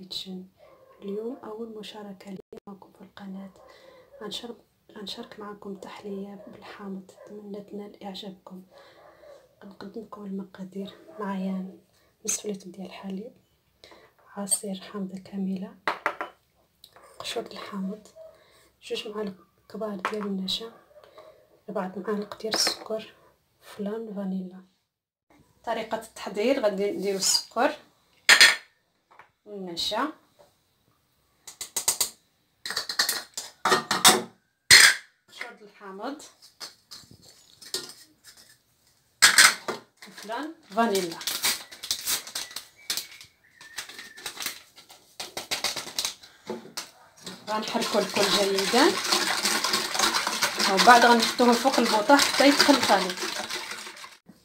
كيتشن اليوم أول مشاركة لي معكم في القناة. غنشارك معكم تحلية بالحامض. نتمنى تنال إعجابكم. غنقدم لكم المقادير. معايا نصف لتر ديال الحليب. عصير حامضة كاملة. قشور الحامض. جوج معالق كبار ديال النشا. ربعة معالق ديال السكر. فلان فانيلا. طريقة التحضير. غادي نديرو السكر. والنشا قشور الحامض. وفلان فانيلا. غنحركو الكل جيدا. ومن بعد غنحطوهم فوق البوطة حتى يدخل الخليط.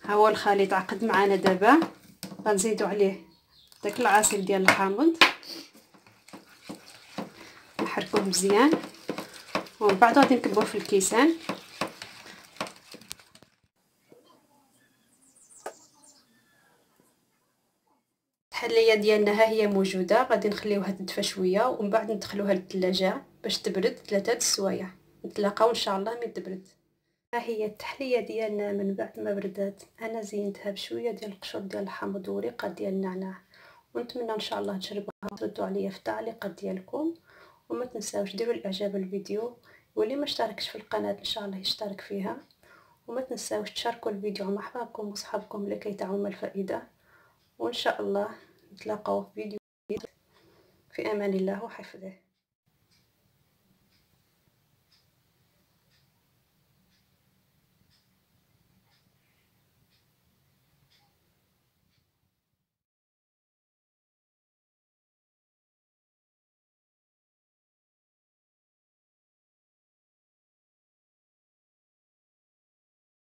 ها هو الخليط عقد معانا دابا. غنزيدو عليه. داك العصير ديال الحامض. نحركوه مزيان. ومن بعد غادي نكبوه في الكيسان. الحلية ديالنا ها هي موجودة. غادي نخليوها تدفى شوية ومن بعد ندخلوها للثلاجة باش تبرد ثلاثة السوايع. نتلاقاو إن شاء الله من تبرد. ها هي التحلية ديالنا من بعد ما بردات. أنا زينتها بشوية ديال القشور ديال الحامض ورقة ديال النعناع ونتمنى إن شاء الله تجربوها وتردوا عليا في التعليقات ديالكم وما تنساوش ديروا الإعجاب الفيديو واللي ما اشتركش في القناة إن شاء الله يشترك فيها وما تنساوش تشاركوا الفيديو مع أحبابكم واصحابكم لكي تعم الفائدة وإن شاء الله نتلاقاو في فيديو في أمان الله وحفظه.